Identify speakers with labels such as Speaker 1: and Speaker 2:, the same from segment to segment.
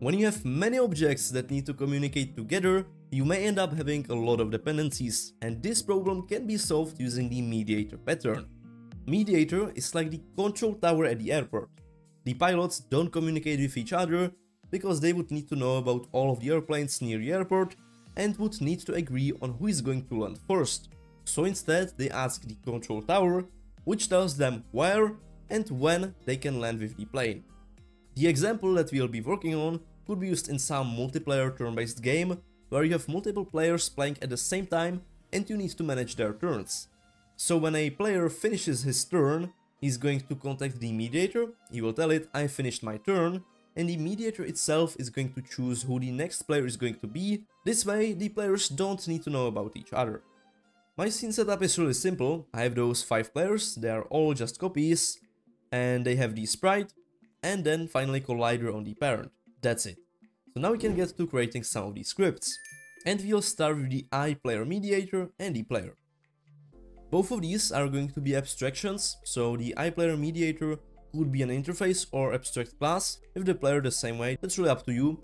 Speaker 1: When you have many objects that need to communicate together, you may end up having a lot of dependencies, and this problem can be solved using the mediator pattern. Mediator is like the control tower at the airport. The pilots don't communicate with each other because they would need to know about all of the airplanes near the airport and would need to agree on who is going to land first. So instead they ask the control tower, which tells them where and when they can land with the plane. The example that we'll be working on could be used in some multiplayer turn-based game where you have multiple players playing at the same time and you need to manage their turns. So when a player finishes his turn, he's going to contact the mediator, he will tell it I finished my turn, and the mediator itself is going to choose who the next player is going to be, this way the players don't need to know about each other. My scene setup is really simple, I have those 5 players, they are all just copies, and they have the sprite, and then finally collider on the parent, that's it. So now we can get to creating some of these scripts. And we'll start with the iPlayer mediator and the player. Both of these are going to be abstractions, so the iPlayer mediator could be an interface or abstract class with the player the same way, that's really up to you.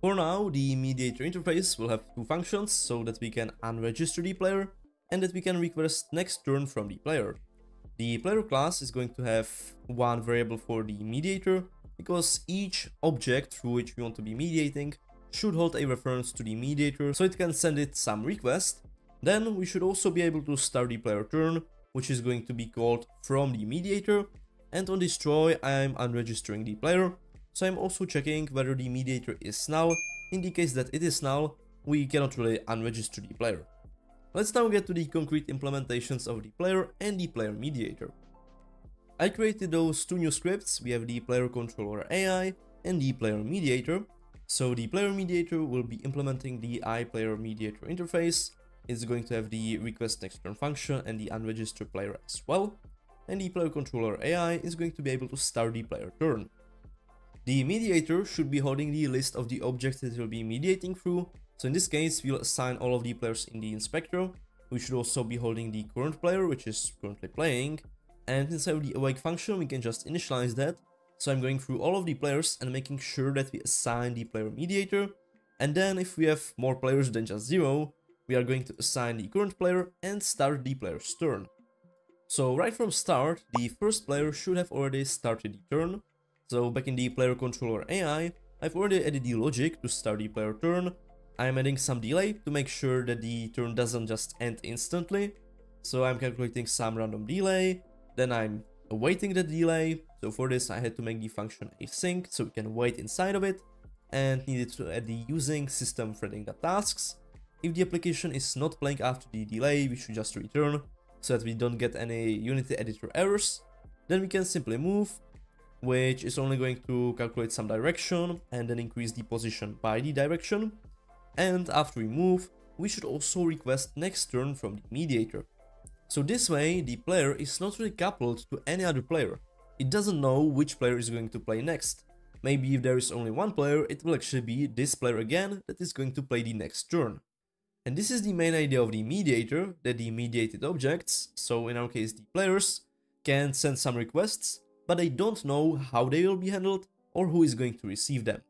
Speaker 1: For now, the mediator interface will have two functions so that we can unregister the player and that we can request next turn from the player. The player class is going to have one variable for the mediator because each object through which we want to be mediating should hold a reference to the mediator so it can send it some request. Then we should also be able to start the player turn, which is going to be called from the mediator. And on destroy, I'm unregistering the player, so I'm also checking whether the mediator is null. In the case that it is null, we cannot really unregister the player. Let's now get to the concrete implementations of the player and the player mediator. I created those two new scripts, we have the player controller AI and the player mediator. So the player mediator will be implementing the iPlayer mediator interface, it's going to have the request next turn function and the unregistered player as well, and the player controller AI is going to be able to start the player turn. The mediator should be holding the list of the objects that it will be mediating through, so in this case we'll assign all of the players in the inspector, we should also be holding the current player which is currently playing, and inside the awake function we can just initialize that. So I'm going through all of the players and making sure that we assign the player mediator. And then if we have more players than just zero, we are going to assign the current player and start the player's turn. So right from start, the first player should have already started the turn. So back in the player controller AI, I've already added the logic to start the player turn. I'm adding some delay to make sure that the turn doesn't just end instantly. So I'm calculating some random delay, then I'm awaiting the delay. So for this I had to make the function async so we can wait inside of it and needed to add the using system threading the tasks. If the application is not playing after the delay, we should just return so that we don't get any Unity editor errors. Then we can simply move, which is only going to calculate some direction and then increase the position by the direction. And after we move, we should also request next turn from the mediator. So this way, the player is not really coupled to any other player. It doesn't know which player is going to play next. Maybe if there is only one player, it will actually be this player again that is going to play the next turn. And this is the main idea of the mediator, that the mediated objects, so in our case the players, can send some requests, but they don't know how they will be handled or who is going to receive them.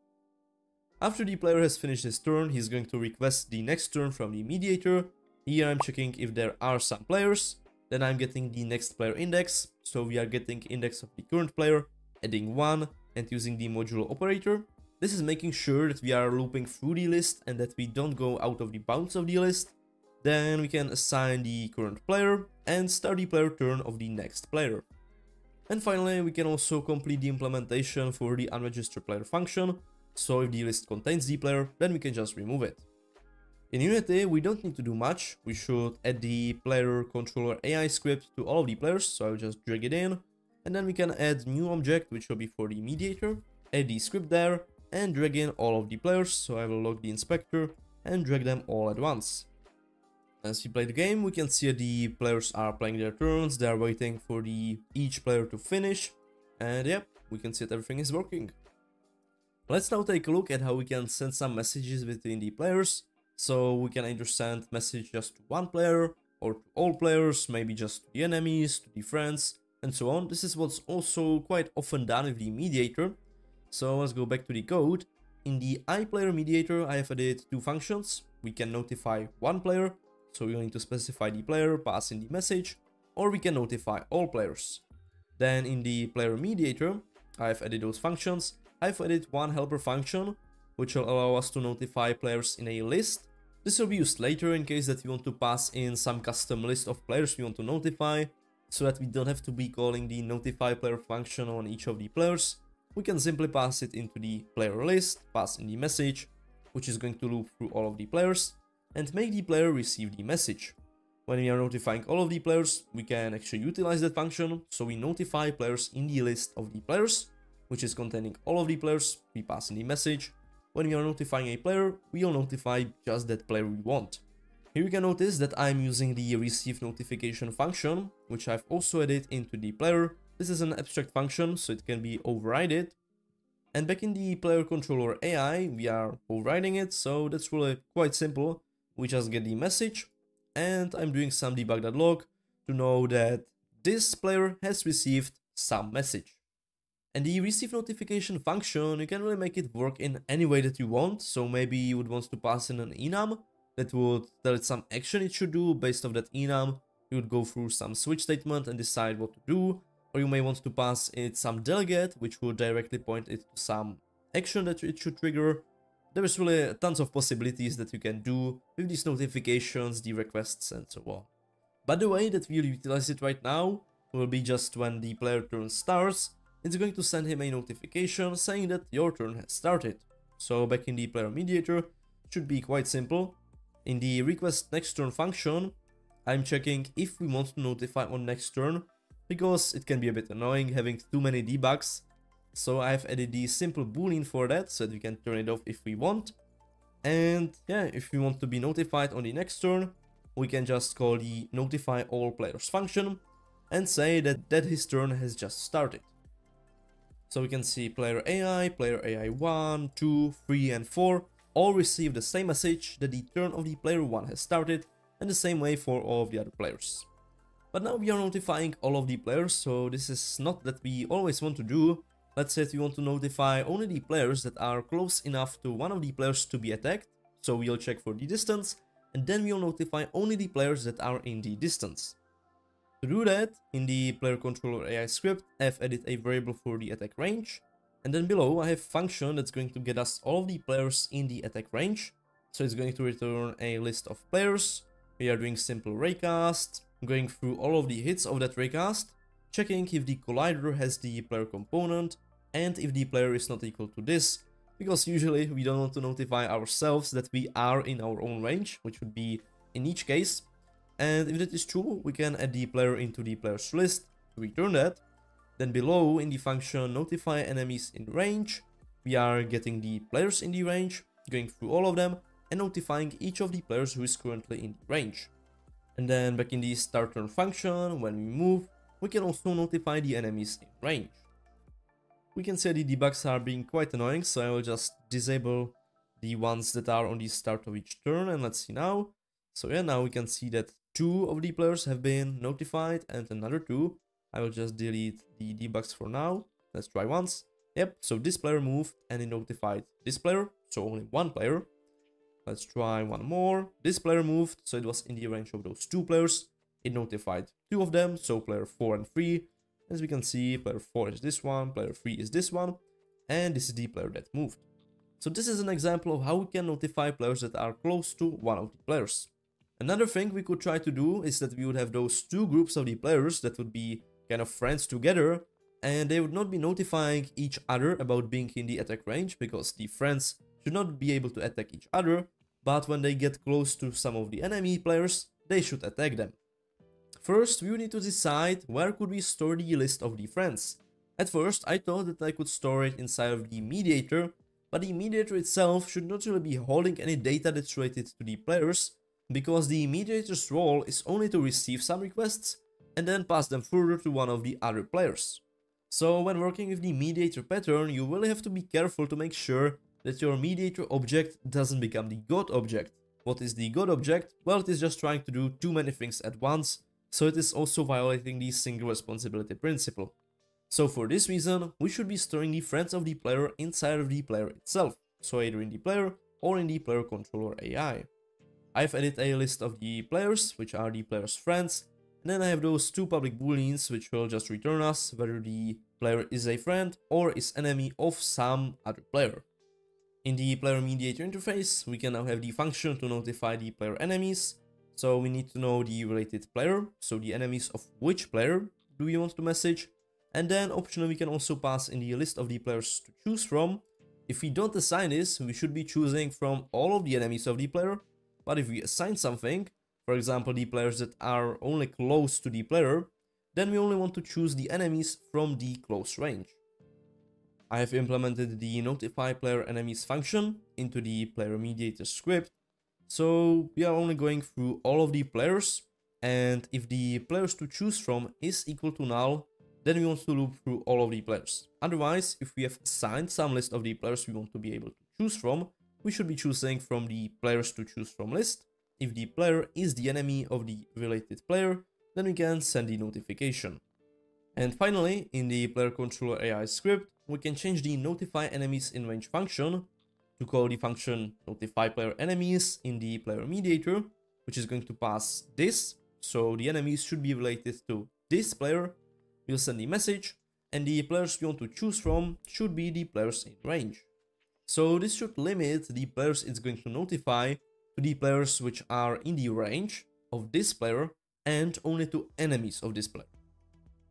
Speaker 1: After the player has finished his turn, he's going to request the next turn from the mediator, here I'm checking if there are some players. Then I'm getting the next player index. So we are getting index of the current player, adding 1 and using the modulo operator. This is making sure that we are looping through the list and that we don't go out of the bounds of the list. Then we can assign the current player and start the player turn of the next player. And finally, we can also complete the implementation for the unregistered player function. So if the list contains the player, then we can just remove it. In Unity, we don't need to do much. We should add the player controller AI script to all of the players, so I'll just drag it in. And then we can add new object, which will be for the mediator, add the script there, and drag in all of the players, so I will log the inspector and drag them all at once. As we play the game, we can see the players are playing their turns, they are waiting for the each player to finish, and yep, we can see that everything is working. Let's now take a look at how we can send some messages between the players. So we can either send message just to one player or to all players, maybe just to the enemies, to the friends, and so on. This is what's also quite often done with the mediator. So let's go back to the code. in the iPlayer mediator, I have added two functions. We can notify one player, so we need to specify the player, pass in the message, or we can notify all players. Then in the player mediator, I have added those functions. I've added one helper function, which will allow us to notify players in a list. This will be used later in case that we want to pass in some custom list of players we want to notify, so that we don't have to be calling the notify player function on each of the players. We can simply pass it into the player list, pass in the message, which is going to loop through all of the players, and make the player receive the message. When we are notifying all of the players, we can actually utilize that function, so we notify players in the list of the players, which is containing all of the players, we pass in the message. When we are notifying a player, we will notify just that player we want. Here you can notice that I'm using the receive notification function, which I've also added into the player. This is an abstract function, so it can be overridden. And back in the player controller AI, we are overriding it, so that's really quite simple. We just get the message, and I'm doing some debug.log to know that this player has received some message. And the receive notification function, you can really make it work in any way that you want. So maybe you would want to pass in an enum that would tell it some action it should do. Based off that enum, you would go through some switch statement and decide what to do. Or you may want to pass it some delegate, which would directly point it to some action that it should trigger. There is really tons of possibilities that you can do with these notifications, the requests and so on. But the way that we'll utilize it right now will be just when the player turn starts, it's going to send him a notification saying that your turn has started. So back in the player mediator, should be quite simple. In the request next turn function, I'm checking if we want to notify on next turn, because it can be a bit annoying having too many debugs so I've added the simple boolean for that, so that we can turn it off if we want. And yeah, if we want to be notified on the next turn, we can just call the notify all players function and say that, that his turn has just started. So we can see player AI, player AI 1, 2, 3 and 4 all receive the same message that the turn of the player 1 has started and the same way for all of the other players. But now we are notifying all of the players, so this is not that we always want to do, Let's say we want to notify only the players that are close enough to one of the players to be attacked, so we'll check for the distance, and then we'll notify only the players that are in the distance. To do that, in the player controller AI script, I've added a variable for the attack range, and then below I have a function that's going to get us all of the players in the attack range. So it's going to return a list of players, we are doing simple raycast, going through all of the hits of that raycast, checking if the collider has the player component and if the player is not equal to this, because usually we don't want to notify ourselves that we are in our own range, which would be in each case. And if that is true, we can add the player into the players list to return that. Then below in the function notify enemies in range, we are getting the players in the range, going through all of them, and notifying each of the players who is currently in the range. And then back in the start turn function, when we move, we can also notify the enemies in range. We can see the debugs are being quite annoying, so I will just disable the ones that are on the start of each turn, and let's see now. So yeah, now we can see that two of the players have been notified and another two. I will just delete the debugs for now. Let's try once. Yep, so this player moved and it notified this player, so only one player. Let's try one more. This player moved, so it was in the range of those two players. It notified two of them, so player 4 and 3. As we can see, player 4 is this one, player 3 is this one, and this is the player that moved. So this is an example of how we can notify players that are close to one of the players. Another thing we could try to do is that we would have those two groups of the players that would be kind of friends together, and they would not be notifying each other about being in the attack range, because the friends should not be able to attack each other, but when they get close to some of the enemy players, they should attack them. First, we will need to decide where could we store the list of the friends. At first, I thought that I could store it inside of the mediator, but the mediator itself should not really be holding any data that's related to the players, because the mediator's role is only to receive some requests and then pass them further to one of the other players. So when working with the mediator pattern, you really have to be careful to make sure that your mediator object doesn't become the god object. What is the god object? Well, it is just trying to do too many things at once, so it is also violating the single responsibility principle. So for this reason, we should be storing the friends of the player inside of the player itself. so either in the player or in the player controller AI. I've added a list of the players, which are the player's friends, and then I have those two public booleans which will just return us whether the player is a friend or is enemy of some other player. In the player mediator interface, we can now have the function to notify the player enemies. So we need to know the related player, so the enemies of which player do we want to message. And then optionally we can also pass in the list of the players to choose from. If we don't assign this, we should be choosing from all of the enemies of the player. But if we assign something, for example the players that are only close to the player, then we only want to choose the enemies from the close range. I have implemented the notify player enemies function into the player mediator script. So we are only going through all of the players and if the players to choose from is equal to null, then we want to loop through all of the players. Otherwise, if we have assigned some list of the players we want to be able to choose from, we should be choosing from the players to choose from list. If the player is the enemy of the related player, then we can send the notification. And finally, in the player controller AI script, we can change the notify enemies in range function to call the function notify player enemies in the player mediator, which is going to pass this. So the enemies should be related to this player. We'll send the message and the players we want to choose from should be the players in range. So this should limit the players it's going to notify to the players which are in the range of this player and only to enemies of this player.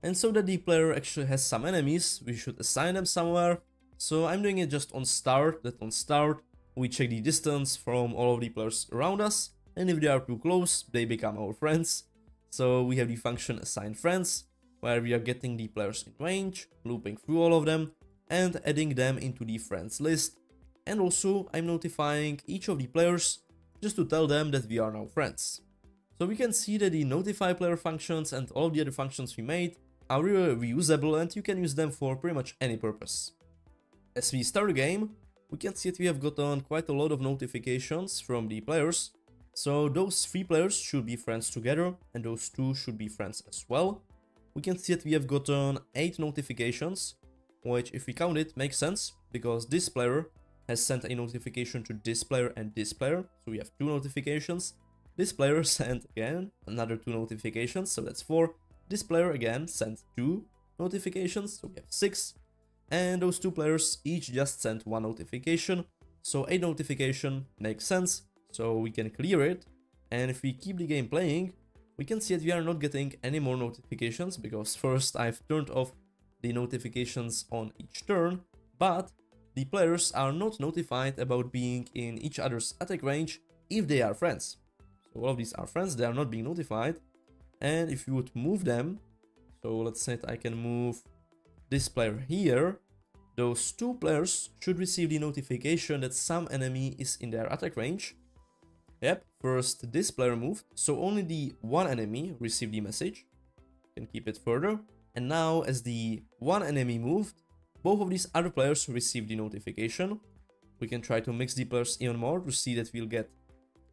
Speaker 1: And so that the player actually has some enemies, we should assign them somewhere. So I'm doing it just on start, that on start we check the distance from all of the players around us and if they are too close, they become our friends. So we have the function assign friends, where we are getting the players in range, looping through all of them, and adding them into the friends list. And also I'm notifying each of the players just to tell them that we are now friends. So we can see that the notify player functions and all the other functions we made are really reusable and you can use them for pretty much any purpose. As we start the game, we can see that we have gotten quite a lot of notifications from the players. So those three players should be friends together and those two should be friends as well. We can see that we have gotten 8 notifications, which if we count it makes sense because this player has sent a notification to this player and this player, so we have 2 notifications. This player sent again another 2 notifications, so that's 4. This player again sent two notifications, so we have six. And those two players each just sent one notification, so a notification makes sense, so we can clear it. And if we keep the game playing, we can see that we are not getting any more notifications, because first I've turned off the notifications on each turn, but the players are not notified about being in each other's attack range if they are friends. So all of these are friends, they are not being notified, and if you would move them, so let's say I can move this player here, those two players should receive the notification that some enemy is in their attack range. Yep, first this player moved, so only the one enemy received the message. Can keep it further. And now as the one enemy moved, both of these other players received the notification. We can try to mix the players even more to see that we'll get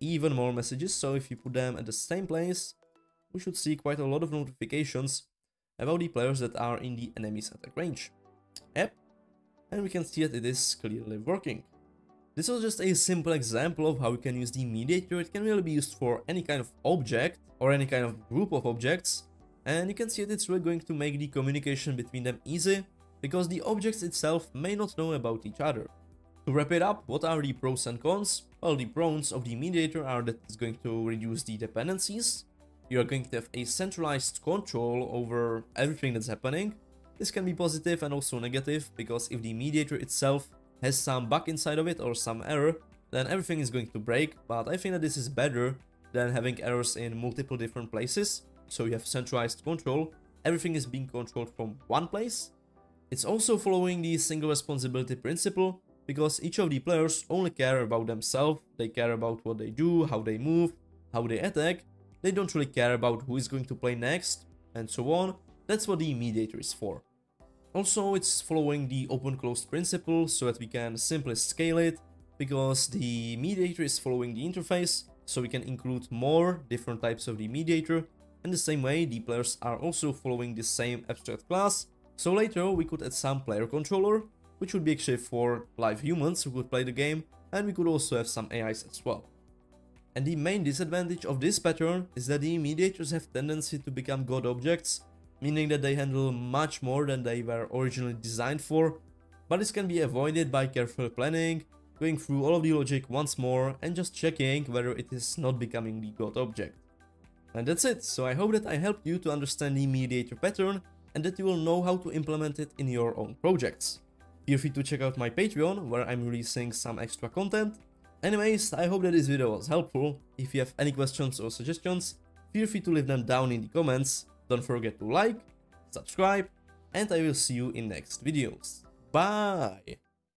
Speaker 1: even more messages. So if you put them at the same place, we should see quite a lot of notifications about the players that are in the enemy's attack range. Yep, and we can see that it is clearly working. This was just a simple example of how we can use the mediator, it can really be used for any kind of object or any kind of group of objects, and you can see that it's really going to make the communication between them easy, because the objects itself may not know about each other. To wrap it up, what are the pros and cons? Well, the pros of the mediator are that it's going to reduce the dependencies, you are going to have a centralized control over everything that's happening. This can be positive and also negative, because if the mediator itself has some bug inside of it or some error, then everything is going to break, but I think that this is better than having errors in multiple different places. So you have centralized control, everything is being controlled from one place. It's also following the single responsibility principle, because each of the players only care about themselves, they care about what they do, how they move, how they attack, they don't really care about who is going to play next, and so on. That's what the mediator is for. Also, it's following the open-closed principle so that we can simply scale it, because the mediator is following the interface, so we can include more different types of the mediator, and the same way the players are also following the same abstract class, so later we could add some player controller, which would be actually for live humans who could play the game, and we could also have some AIs as well. And the main disadvantage of this pattern is that the mediators have tendency to become god objects, meaning that they handle much more than they were originally designed for, but this can be avoided by careful planning, going through all of the logic once more and just checking whether it is not becoming the god object. And that's it, so I hope that I helped you to understand the mediator pattern and that you will know how to implement it in your own projects. Feel free to check out my Patreon where I'm releasing some extra content. Anyways, I hope that this video was helpful. If you have any questions or suggestions, feel free to leave them down in the comments. Don't forget to like, subscribe, and I will see you in next videos. Bye!